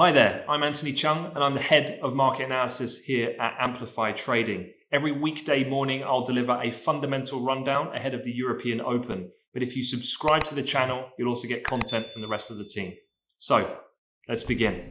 Hi there, I'm Anthony Cheung and I'm the head of market analysis here at Amplify Trading. Every weekday morning, I'll deliver a fundamental rundown ahead of the European Open. But if you subscribe to the channel, you'll also get content from the rest of the team. So, let's begin.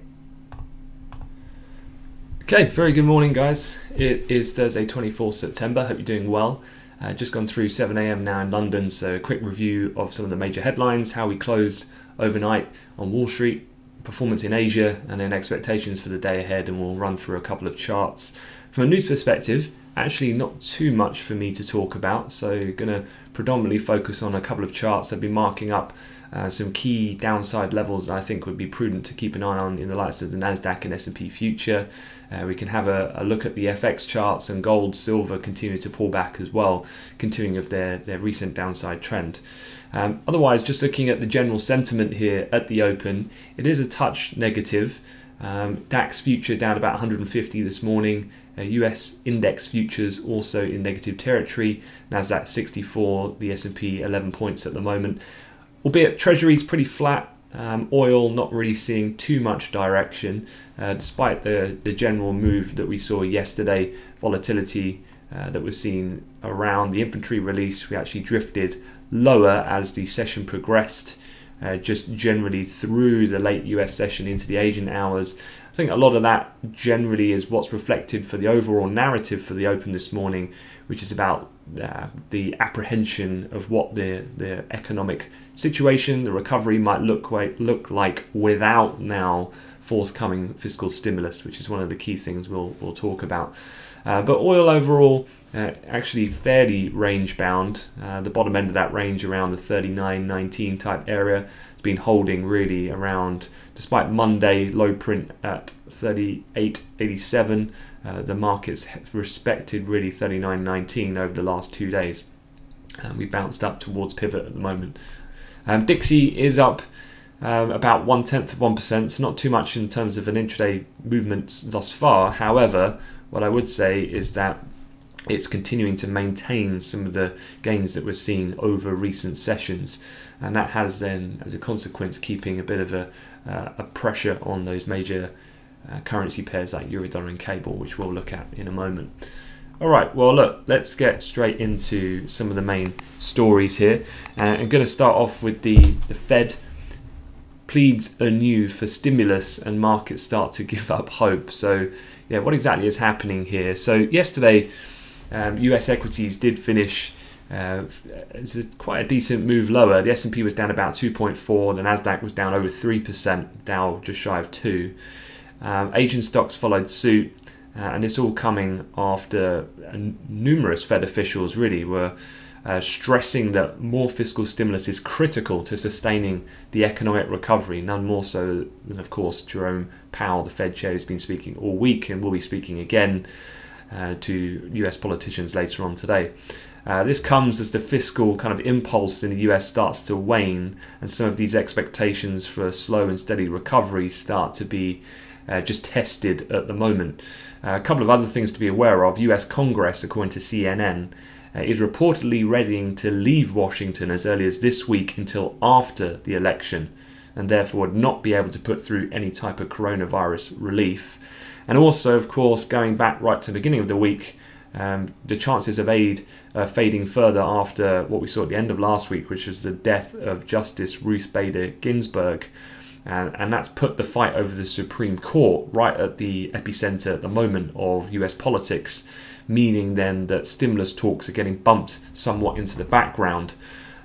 Okay, very good morning, guys. It is Thursday, 24th September. Hope you're doing well. Uh, just gone through 7 a.m. now in London, so a quick review of some of the major headlines, how we closed overnight on Wall Street, performance in Asia, and then expectations for the day ahead. And we'll run through a couple of charts. From a news perspective, actually not too much for me to talk about, so going to predominantly focus on a couple of charts that have been marking up uh, some key downside levels that I think would be prudent to keep an eye on in the likes of the Nasdaq and S&P future. Uh, we can have a, a, look at the FX charts and gold, silver continue to pull back as well, continuing of their, their recent downside trend. Um, otherwise, just looking at the general sentiment here at the open, it is a touch negative. Um, DAX future down about 150 this morning. Uh, US index futures also in negative territory. Nasdaq 64, the S&P 11 points at the moment. Albeit Treasury's pretty flat. Um, oil not really seeing too much direction, uh, despite the the general move that we saw yesterday. Volatility uh, that was seen around the inventory release. We actually drifted lower as the session progressed uh, just generally through the late US session into the Asian hours. I think a lot of that generally is what's reflected for the overall narrative for the Open this morning, which is about uh, the apprehension of what the, the economic situation, the recovery might look look like without now forthcoming fiscal stimulus, which is one of the key things we'll, we'll talk about. Uh, but oil overall, uh, actually fairly range bound. Uh, the bottom end of that range around the 39.19 type area has been holding really around, despite Monday low print at 38.87. Uh, the market's respected really 39.19 over the last two days. Um, we bounced up towards pivot at the moment. Um, Dixie is up um, about one tenth of one percent, so not too much in terms of an intraday movement thus far. However, what I would say is that it's continuing to maintain some of the gains that we're seeing over recent sessions, and that has then, as a consequence, keeping a bit of a, uh, a pressure on those major uh, currency pairs like Eurodollar and Cable, which we'll look at in a moment. All right, well, look, let's get straight into some of the main stories here. Uh, I'm going to start off with the, the Fed pleads anew for stimulus and markets start to give up hope. So, yeah, what exactly is happening here? So, yesterday, um, US equities did finish. Uh, it's a, quite a decent move lower. The S&P was down about 2.4. The Nasdaq was down over 3%. Dow just shy of two. Um, Asian stocks followed suit, uh, and it's all coming after numerous Fed officials really were uh, stressing that more fiscal stimulus is critical to sustaining the economic recovery. None more so than, of course, Jerome Powell, the Fed chair, has been speaking all week and will be speaking again uh, to US politicians later on today. Uh, this comes as the fiscal kind of impulse in the US starts to wane, and some of these expectations for a slow and steady recovery start to be uh, just tested at the moment. Uh, a couple of other things to be aware of US Congress, according to CNN, uh, is reportedly readying to leave Washington as early as this week until after the election, and therefore would not be able to put through any type of coronavirus relief. And also, of course, going back right to the beginning of the week, um, the chances of aid uh, fading further after what we saw at the end of last week, which was the death of Justice Ruth Bader Ginsburg. And, and that's put the fight over the Supreme Court right at the epicenter at the moment of US politics, meaning then that stimulus talks are getting bumped somewhat into the background.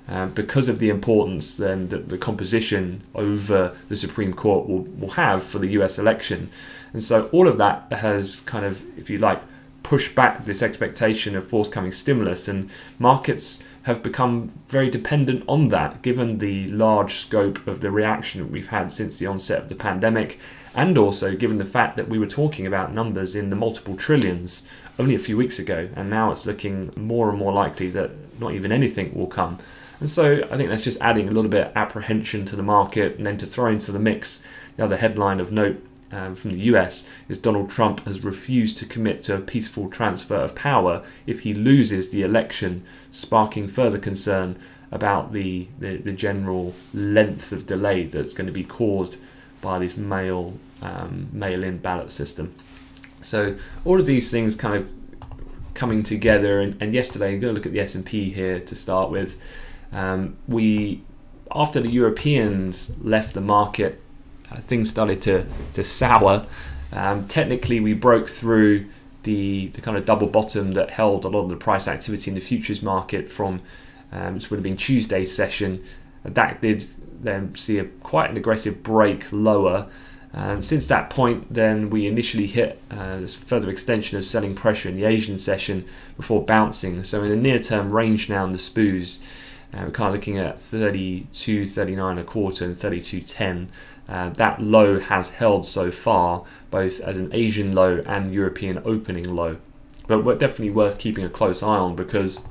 Uh, because of the importance then that the composition over the Supreme Court will, will have for the US election. And so all of that has kind of, if you like, pushed back this expectation of forthcoming stimulus, and markets have become very dependent on that, given the large scope of the reaction we've had since the onset of the pandemic, and also given the fact that we were talking about numbers in the multiple trillions only a few weeks ago, and now it's looking more and more likely that not even anything will come. And so I think that's just adding a little bit of apprehension to the market, and then to throw into the mix the other headline of note um, from the US is Donald Trump has refused to commit to a peaceful transfer of power if he loses the election, sparking further concern about the, the, the general length of delay that's going to be caused by this mail um, mail-in ballot system. So all of these things kind of coming together. And, and yesterday, I'm going to look at the S&P here to start with. Um, we, after the Europeans left the market, uh, things started to to sour. Um, technically, we broke through the the kind of double bottom that held a lot of the price activity in the futures market from um, which would have been Tuesday's session. That did then see a quite an aggressive break lower. Um, since that point, then we initially hit uh, further extension of selling pressure in the Asian session before bouncing. So in the near term range now in the SPOOs, uh, we're kind of looking at 32, 39 a quarter and 32.10. Uh, that low has held so far, both as an Asian low and European opening low. But definitely worth keeping a close eye on because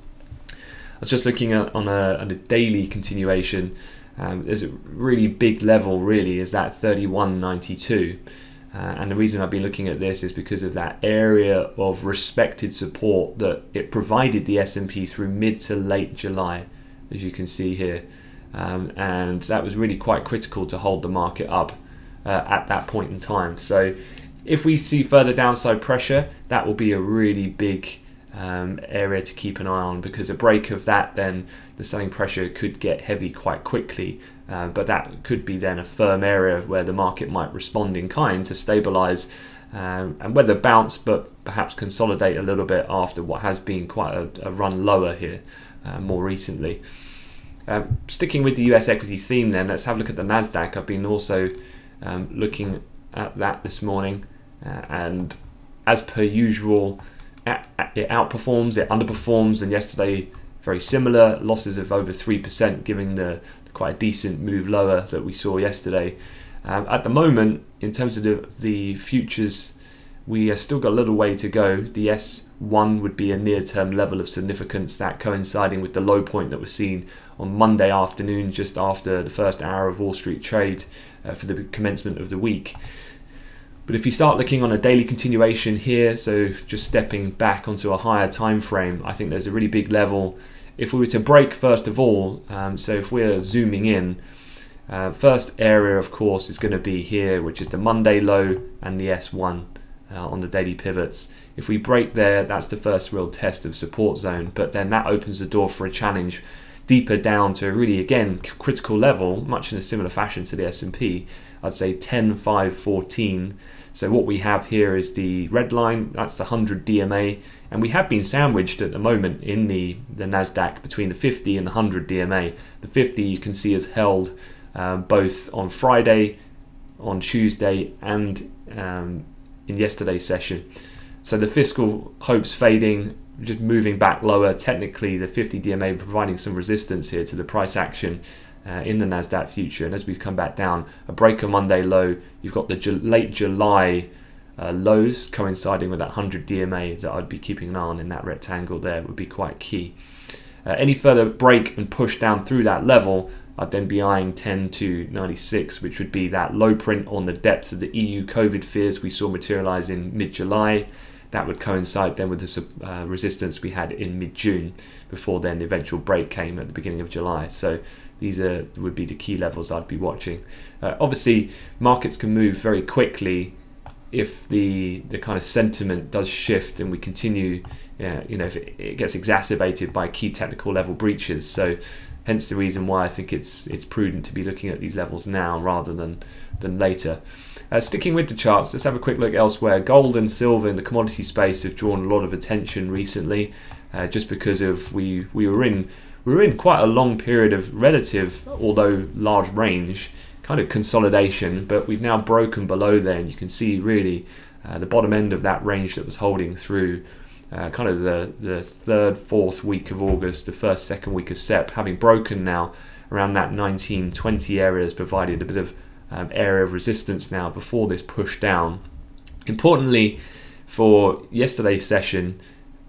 I was just looking at on a, on a daily continuation. Um, there's a really big level, really, is that 31.92. Uh, and the reason I've been looking at this is because of that area of respected support that it provided the S&P through mid to late July, as you can see here. Um, and that was really quite critical to hold the market up uh, at that point in time. So if we see further downside pressure, that will be a really big um, area to keep an eye on because a break of that, then the selling pressure could get heavy quite quickly. Uh, but that could be then a firm area where the market might respond in kind to stabilize um, and whether bounce but perhaps consolidate a little bit after what has been quite a, a run lower here uh, more recently. Um, sticking with the US equity theme, then let's have a look at the Nasdaq. I've been also um, looking at that this morning, uh, and as per usual, it outperforms, it underperforms, and yesterday very similar losses of over three percent, giving the, the, quite a decent move lower that we saw yesterday. Um, at the moment, in terms of the, the futures, we have still got a little way to go. The S1 would be a near-term level of significance, that coinciding with the low point that was seen on Monday afternoon, just after the first hour of Wall Street trade uh, for the commencement of the week. But if you start looking on a daily continuation here, so just stepping back onto a higher time frame, I think there's a really big level. If we were to break first of all, um, so if we're zooming in, uh, first area of course is going to be here, which is the Monday low and the S1 uh, on the daily pivots. If we break there, that's the first real test of support zone, but then that opens the door for a challenge deeper down to a really again critical level, much in a similar fashion to the S&P. I'd say 10, 5, 14. So what we have here is the red line, that's the 100 DMA, and we have been sandwiched at the moment in the, the NASDAQ between the 50 and the 100 DMA. The 50 you can see is held um, both on Friday, on Tuesday, and um, in yesterday's session. So the fiscal hopes fading, just moving back lower. Technically, the 50 DMA providing some resistance here to the price action uh, in the Nasdaq future. And as we come back down, a breaker Monday low. You've got the Ju- late July uh, lows coinciding with that 100 DMA that I'd be keeping an eye on in that rectangle there would be quite key. Uh, any further break and push down through that level, I'd then be eyeing 10 to 96, which would be that low print on the depth of the EU COVID fears we saw materialize in mid July that would coincide then with the uh, resistance we had in mid-June before then the eventual break came at the beginning of July. So these are would be the key levels I'd be watching. Uh, obviously, markets can move very quickly if the the kind of sentiment does shift and we continue, uh, you know, if it, it gets exacerbated by key technical level breaches. So hence the reason why I think it's it's prudent to be looking at these levels now rather than than later. Uh, sticking with the charts, let's have a quick look elsewhere. Gold and silver in the commodity space have drawn a lot of attention recently, uh, just because of we we were in were in quite a long period of relative, although large range, kind of consolidation, but we've now broken below there, and you can see really uh, the bottom end of that range that was holding through. Uh, kind of the, the third, fourth week of August, the first, second week of Sep, having broken now around that 19, 20 area has provided a bit of um, area of resistance now before this push down. Importantly, for yesterday's session,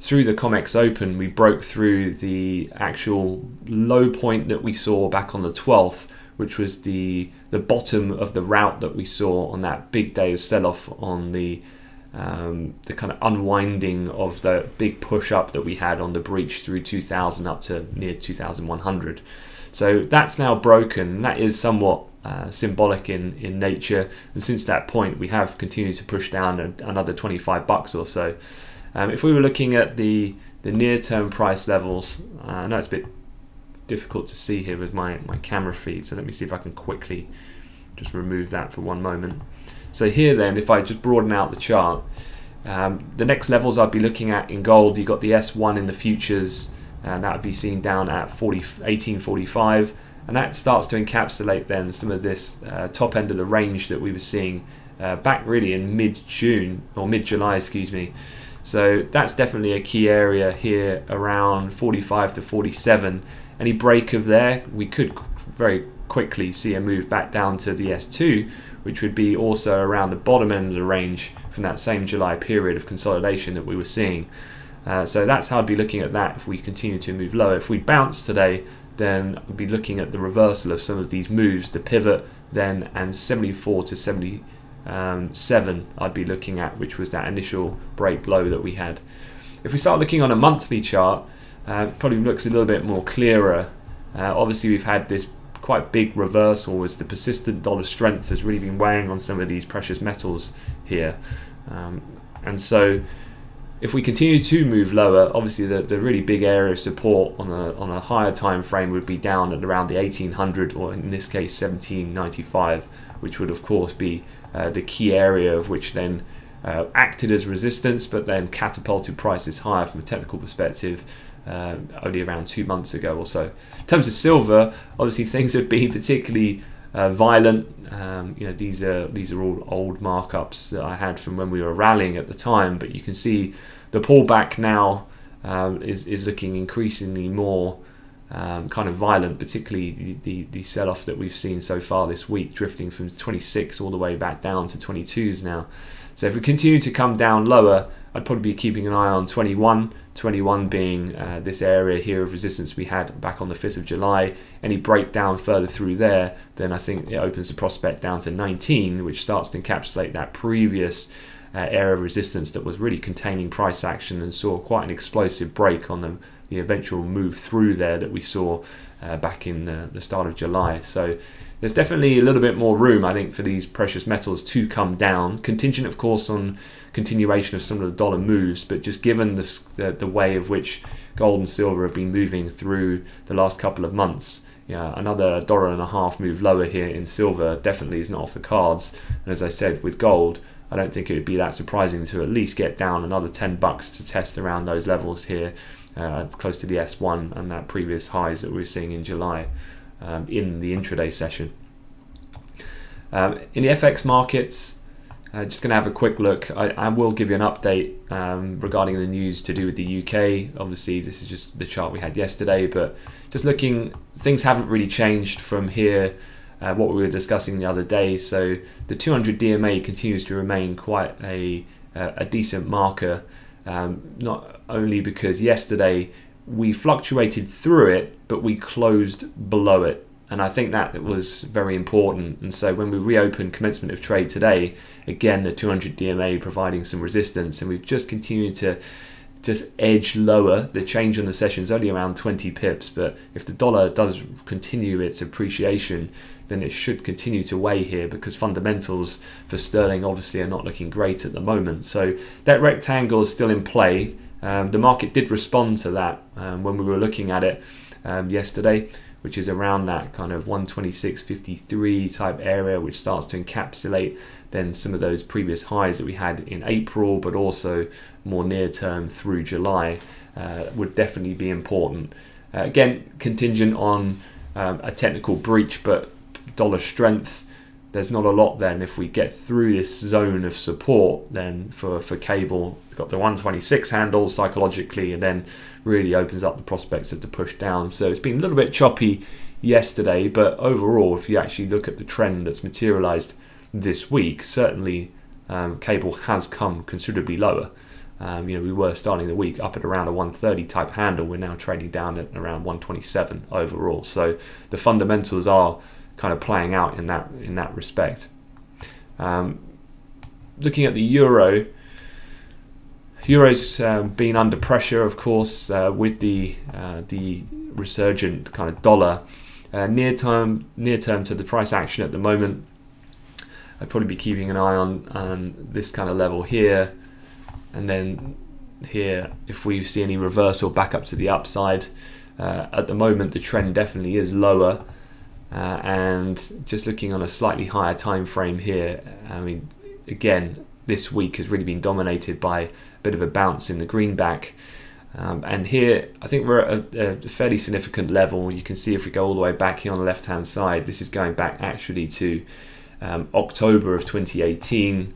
through the COMEX Open, we broke through the actual low point that we saw back on the 12th, which was the the bottom of the route that we saw on that big day of sell-off on the um, the kind of unwinding of the big push up that we had on the breach through 2000 up to near 2100. So that's now broken. That is somewhat uh, symbolic in, in nature. And since that point, we have continued to push down another 25 bucks or so. Um, if we were looking at the, the near term price levels, uh, I know it's a bit difficult to see here with my, my camera feed, so let me see if I can quickly just remove that for one moment. So here then, if I just broaden out the chart, um, the next levels I'd be looking at in gold, you've got the S1 in the futures, and that would be seen down at 40, 1845 and that starts to encapsulate then some of this uh, top end of the range that we were seeing uh, back really in mid-June or mid-July excuse me so that's definitely a key area here around 45 to 47 any break of there? We could very quickly see a move back down to the S2 which would be also around the bottom end of the range from that same July period of consolidation that we were seeing. Uh, so that's how I'd be looking at that. If we continue to move lower. If we bounce today, then I'd be looking at the reversal of some of these moves, the pivot then, and 74 to 77 I'd be looking at, which was that initial break low that we had. If we start looking on a monthly chart, uh, probably looks a little bit more clearer. Uh, obviously, we've had this quite big reversal as the persistent dollar strength has really been weighing on some of these precious metals here. Um, and so if we continue to move lower, obviously the, the really big area of support on a, on a higher time frame would be down at around the 1800 or in this case 1795, which would of course be uh, the key area of which then uh, acted as resistance but then catapulted prices higher from a technical perspective um, only around two months ago or so. In terms of silver, obviously things have been particularly uh, violent. Um, you know, these are these are all old markups that I had from when we were rallying at the time, but you can see the pullback now um, is is looking increasingly more um, kind of violent, particularly the, the, the sell off that we've seen so far this week, drifting from 26 all the way back down to 22s now. So if we continue to come down lower, I'd probably be keeping an eye on 21, 21 being uh, this area here of resistance we had back on the 5th of July. Any breakdown further through there, then I think it opens the prospect down to 19, which starts to encapsulate that previous uh, area of resistance that was really containing price action and saw quite an explosive break on the, the eventual move through there that we saw uh, back in the, the start of July. So there's definitely a little bit more room, I think, for these precious metals to come down. Contingent, of course, on continuation of some of the dollar moves, but just given the, the, the way of which gold and silver have been moving through the last couple of months, yeah, another dollar and a half move lower here in silver definitely is not off the cards. And as I said, with gold, I don't think it would be that surprising to at least get down another 10 bucks to test around those levels here, uh, close to the S1 and that previous highs that we were seeing in July um, in the intraday session. Um, in the FX markets, uh, just going to have a quick look. I, I, will give you an update um, regarding the news to do with the UK. Obviously, this is just the chart we had yesterday, but just looking, things haven't really changed from here uh, what we were discussing the other day. So the 200 DMA continues to remain quite a, a decent marker, um, not only because yesterday we fluctuated through it, but we closed below it. And I think that was very important. And so when we reopened commencement of trade today, again, the 200 DMA providing some resistance, and we've just continued to just edge lower. The change on the session is only around 20 pips, but if the dollar does continue its appreciation, then it should continue to weigh here because fundamentals for sterling obviously are not looking great at the moment. So that rectangle is still in play. Um, the market did respond to that um, when we were looking at it um, yesterday, which is around that kind of 126.53 type area, which starts to encapsulate then some of those previous highs that we had in April, but also more near term through July, uh, would definitely be important. Uh, again, contingent on um, a technical breach, but dollar strength, there's not a lot then. If we get through this zone of support, then for, for cable, got the 126 handle psychologically, and then really opens up the prospects of the push down. So it's been a little bit choppy yesterday, but overall, if you actually look at the trend that's materialized this week, certainly um, cable has come considerably lower. Um, you know, we were starting the week up at around a 130 type handle. We're now trading down at around 127 overall. So the fundamentals are kind of playing out in that in that respect. Um, looking at the euro, euro's uh, been under pressure, of course, uh, with the uh, the resurgent kind of dollar. Uh, near term, near term to the price action at the moment, I'd probably be keeping an eye on, on this kind of level here, and then here if we see any reversal back up to the upside. Uh, at the moment, the trend definitely is lower, uh, and just looking on a slightly higher time frame here, I mean, again, this week has really been dominated by a bit of a bounce in the greenback. Um, and here, I think we're at a, a, fairly significant level. You can see if we go all the way back here on the left hand side, this is going back actually to um, October of 2018.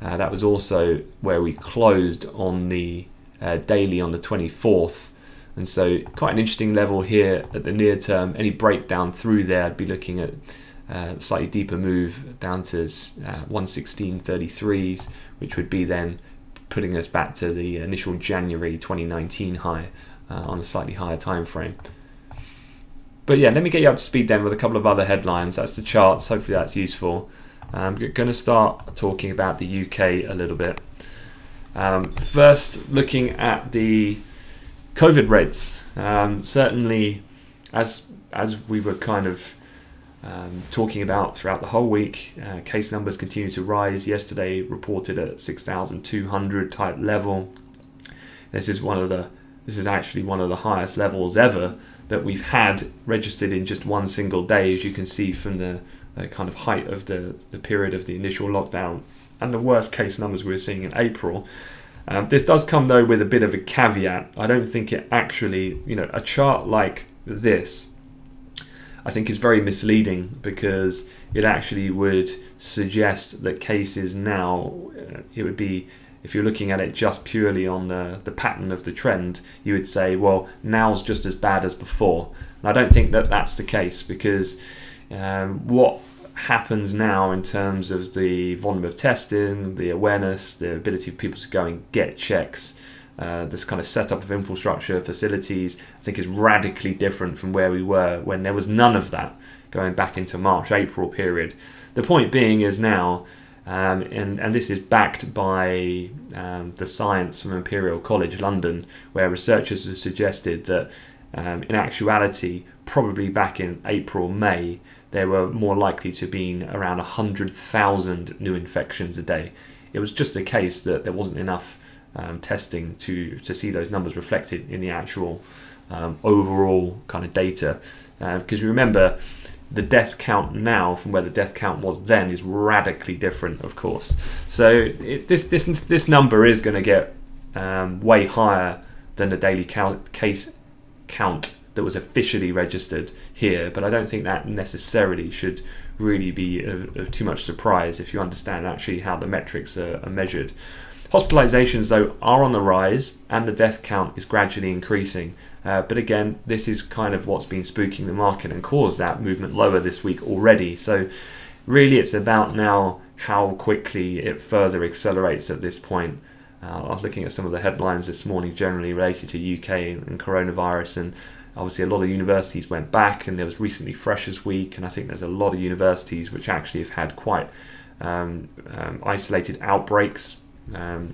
Uh, that was also where we closed on the uh, daily on the 24th. And so, quite an interesting level here at the near term. Any breakdown through there, I'd be looking at uh, slightly deeper move down to uh, 116.33s, which would be then putting us back to the initial January 2019 high uh, on a slightly higher time frame. But yeah, let me get you up to speed then with a couple of other headlines. That's the charts. Hopefully, that's useful. I'm going to start talking about the UK a little bit. Um, first, looking at the COVID rates. Um, certainly, as as we were kind of um, talking about throughout the whole week, uh, case numbers continue to rise. Yesterday, reported at 6,200 type level. This is one of the this is actually one of the highest levels ever that we've had registered in just one single day, as you can see from the, kind of height of the, the period of the initial lockdown and the worst case numbers we were seeing in April. Um, this does come though with a bit of a caveat. I don't think it actually, you know, a chart like this, I think is very misleading because it actually would suggest that cases now, uh, it would be, if you're looking at it just purely on the, the pattern of the trend, you would say, well, now's just as bad as before. And I don't think that that's the case because um, what happens now in terms of the volume of testing, the awareness, the ability of people to go and get checks, uh, this kind of setup of infrastructure, facilities, I think is radically different from where we were when there was none of that going back into March, April period. The point being is now, um, and, and this is backed by um, the science from Imperial College London, where researchers have suggested that um, in actuality, probably back in April, May, there were more likely to be around 100,000 new infections a day. It was just the case that there wasn't enough um, testing to, to see those numbers reflected in the actual um, overall kind of data. Because uh, remember, the death count now from where the death count was then is radically different, of course. So it, this this this number is going to get um, way higher than the daily count, case count that was officially registered here, but I don't think that necessarily should really be of, of too much surprise if you understand actually how the metrics are, are measured. Hospitalizations, though, are on the rise and the death count is gradually increasing. Uh, but again, this is kind of what's been spooking the market and caused that movement lower this week already. So, really, it's about now how quickly it further accelerates at this point. Uh, I was looking at some of the headlines this morning, generally related to UK and coronavirus, and obviously a lot of universities went back and there was recently freshers week and i think there's a lot of universities which actually have had quite um, um, isolated outbreaks um,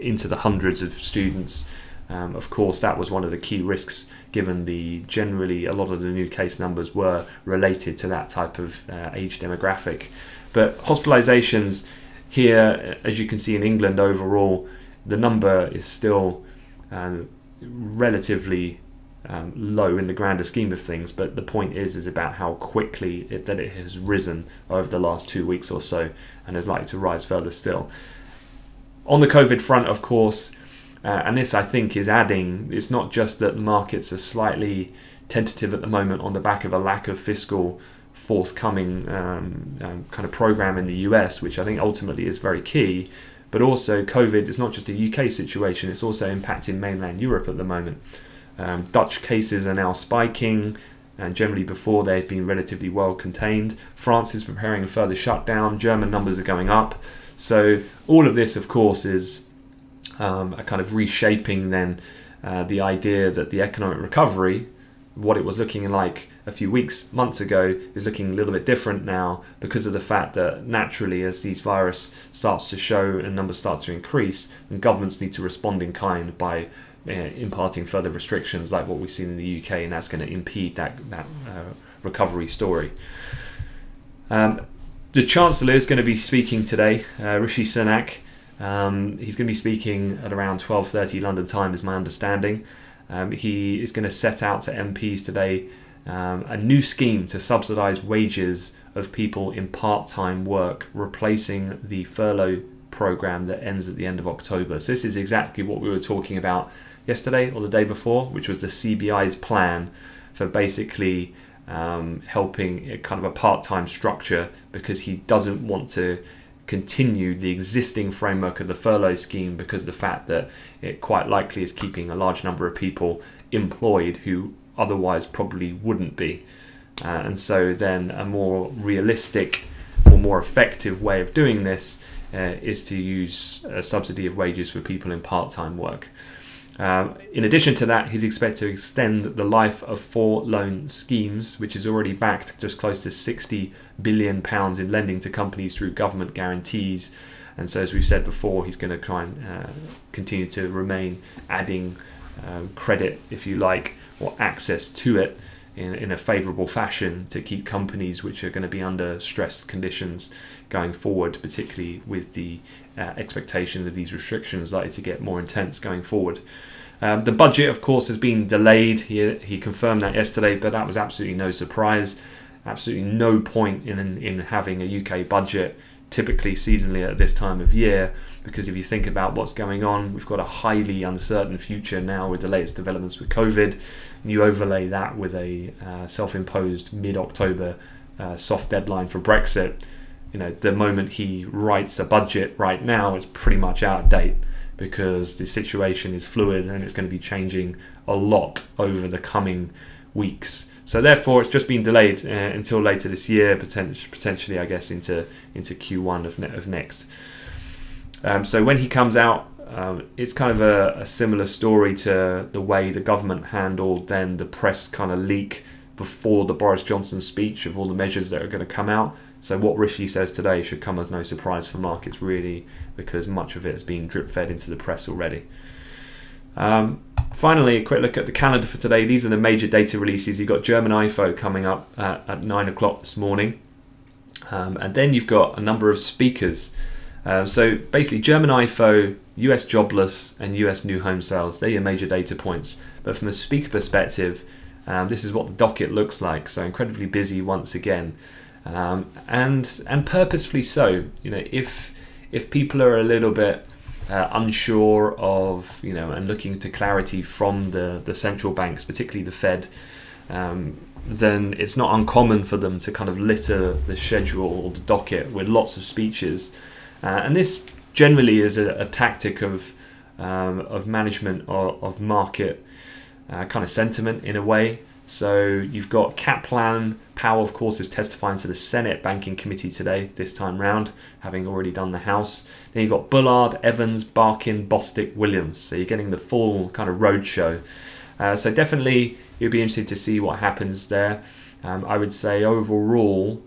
into the hundreds of students. Um, of course that was one of the key risks given the generally a lot of the new case numbers were related to that type of uh, age demographic. But hospitalizations here as you can see in england overall the number is still um, relatively um, low in the grander scheme of things, but the point is is about how quickly it, that it has risen over the last two weeks or so, and is likely to rise further still. On the COVID front, of course, uh, and this I think is adding. It's not just that markets are slightly tentative at the moment on the back of a lack of fiscal forthcoming um, um, kind of program in the US, which I think ultimately is very key. But also, COVID is not just a UK situation; it's also impacting mainland Europe at the moment. Um, Dutch cases are now spiking, and generally before they've been relatively well contained. France is preparing a further shutdown. German numbers are going up. So all of this, of course, is um, a kind of reshaping then uh, the idea that the economic recovery, what it was looking like a few weeks, months ago, is looking a little bit different now because of the fact that naturally, as these virus starts to show and numbers start to increase, and governments need to respond in kind by uh, imparting further restrictions like what we've seen in the UK, and that's going to impede that that uh, recovery story. Um, the Chancellor is going to be speaking today, uh, Rishi Sunak. Um, he's going to be speaking at around 12:30 London time, is my understanding. Um, he is going to set out to MPs today um, a new scheme to subsidise wages of people in part-time work, replacing the furlough program that ends at the end of October. So this is exactly what we were talking about yesterday or the day before, which was the CBI's plan for basically um, helping kind of a part-time structure because he doesn't want to continue the existing framework of the furlough scheme because of the fact that it quite likely is keeping a large number of people employed who otherwise probably wouldn't be. Uh, and so then a more realistic or more effective way of doing this uh, is to use a subsidy of wages for people in part-time work. Um, in addition to that, he's expected to extend the life of four loan schemes, which is already backed just close to 60 billion pounds in lending to companies through government guarantees. And so, as we've said before, he's going to try and uh, continue to remain adding um, credit, if you like, or access to it in, in a favourable fashion to keep companies which are going to be under stressed conditions going forward, particularly with the uh, expectation of these restrictions are likely to get more intense going forward. Um, the budget, of course, has been delayed. He, he confirmed that yesterday, but that was absolutely no surprise. Absolutely no point in, in having a UK budget typically seasonally at this time of year because if you think about what's going on, we've got a highly uncertain future now with the latest developments with COVID. And you overlay that with a uh, self imposed mid October uh, soft deadline for Brexit. You know, the moment he writes a budget right now it's pretty much out of date because the situation is fluid and it's going to be changing a lot over the coming weeks. So therefore, it's just been delayed uh, until later this year, potentially, I guess, into into Q1 of, ne- of next. Um, so when he comes out, um, it's kind of a, a, similar story to the way the government handled then the press kind of leak before the Boris Johnson speech of all the measures that are going to come out. So what Rishi says today should come as no surprise for markets, really, because much of it has been drip fed into the press already. Um, finally, a quick look at the calendar for today. These are the major data releases. You've got German IFO coming up at 9 o'clock this morning. Um, and then you've got a number of speakers. Uh, so basically, German IFO, US jobless, and US new home sales, they're your major data points. But from a speaker perspective, um, this is what the docket looks like. So incredibly busy once again um, and and purposefully so. You know, if if people are a little bit uh, unsure of you know and looking to clarity from the the central banks, particularly the Fed. Um, then it's not uncommon for them to kind of litter the schedule or the docket with lots of speeches, uh, and this generally is a, a tactic of um, of management or of market uh, kind of sentiment in a way. So you've got Kaplan. Powell, of course, is testifying to the Senate Banking Committee today, this time round, having already done the House. Then you've got Bullard, Evans, Barkin, Bostic, Williams. So you're getting the full kind of roadshow. Uh, so definitely, you'll be interested to see what happens there. Um, I would say overall,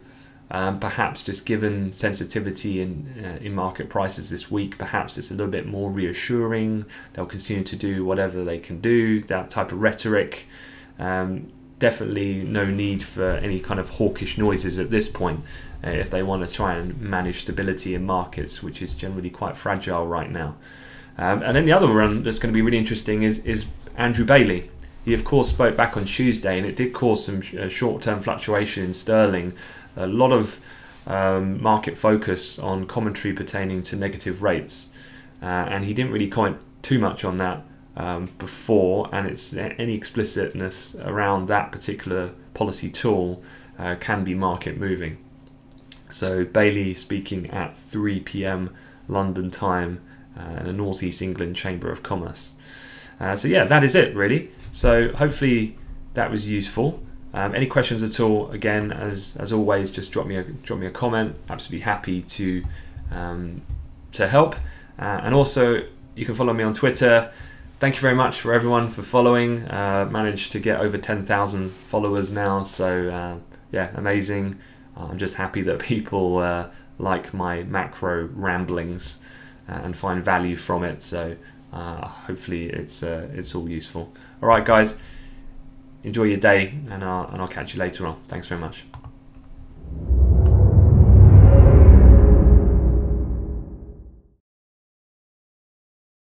um, perhaps just given sensitivity in uh, in market prices this week, perhaps it's a little bit more reassuring. They'll continue to do whatever they can do. That type of rhetoric. Um, definitely no need for any kind of hawkish noises at this point uh, if they want to try and manage stability in markets, which is generally quite fragile right now. Um, and then the other one that's going to be really interesting is, is Andrew Bailey. He, of course, spoke back on Tuesday, and it did cause some sh- uh, short term fluctuation in sterling. A lot of um, market focus on commentary pertaining to negative rates, uh, and he didn't really comment too much on that um, before, and it's any explicitness around that particular policy tool uh, can be market moving. So Bailey speaking at 3 p.m. London time uh, in the Northeast England Chamber of Commerce. Uh, so yeah, that is it really. So hopefully that was useful. Um, any questions at all? Again, as as always, just drop me a drop me a comment. Absolutely happy to um, to help. Uh, and also, you can follow me on Twitter thank you very much for everyone for following. Uh, managed to get over 10,000 followers now, so uh, yeah, amazing. I'm just happy that people uh, like my macro ramblings uh, and find value from it. So uh, hopefully it's uh, it's all useful. All right, guys. enjoy your day, and I'll, and I'll catch you later on. Thanks very much.